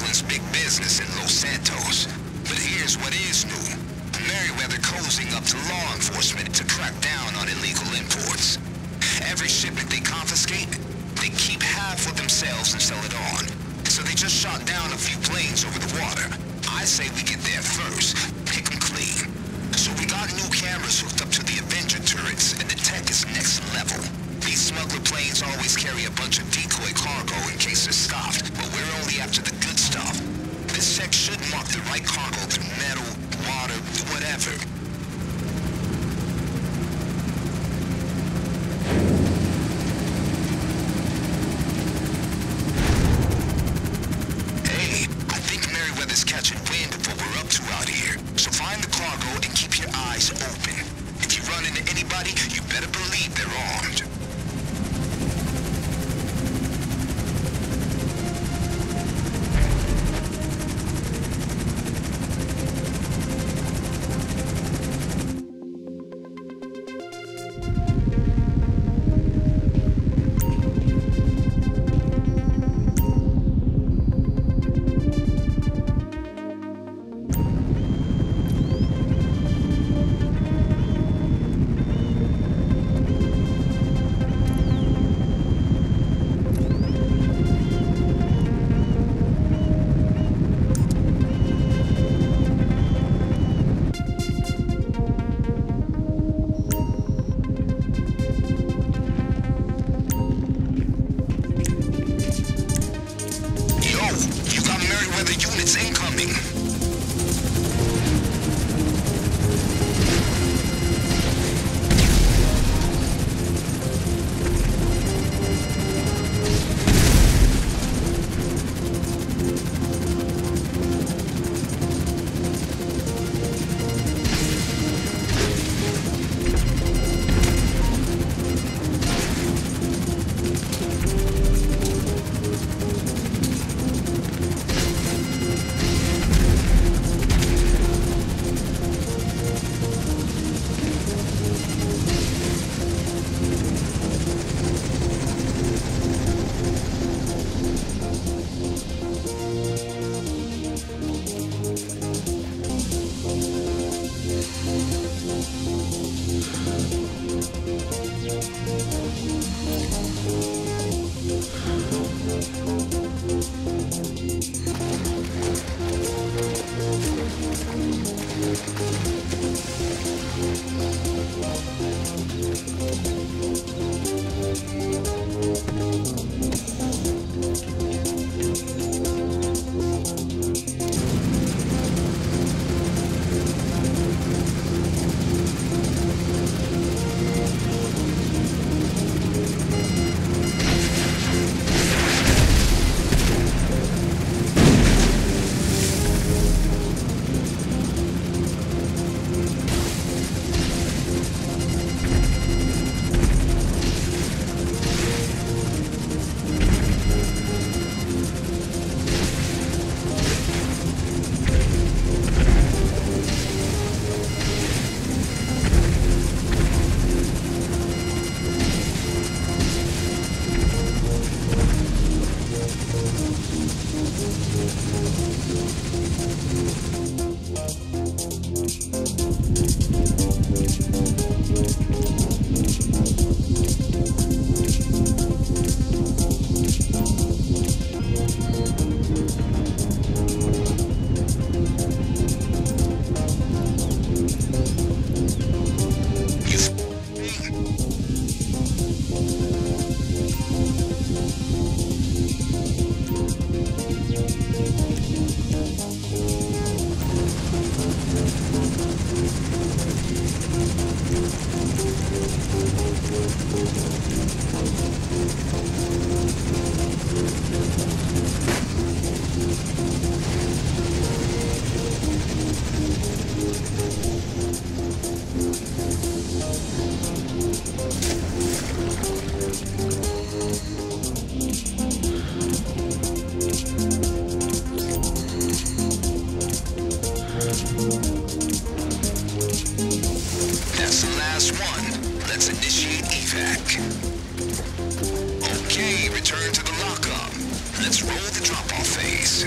Brooklyn's big business in Los Santos. But here's what is new. Merryweather cozying up to law enforcement to crack down on illegal imports. Every shipment they confiscate, they keep half for themselves and sell it on. So they just shot down a few planes over the water. I say we get Merryweather units eh? Incoming. You Let's initiate evac. Okay, return to the lockup. Let's roll the drop-off phase.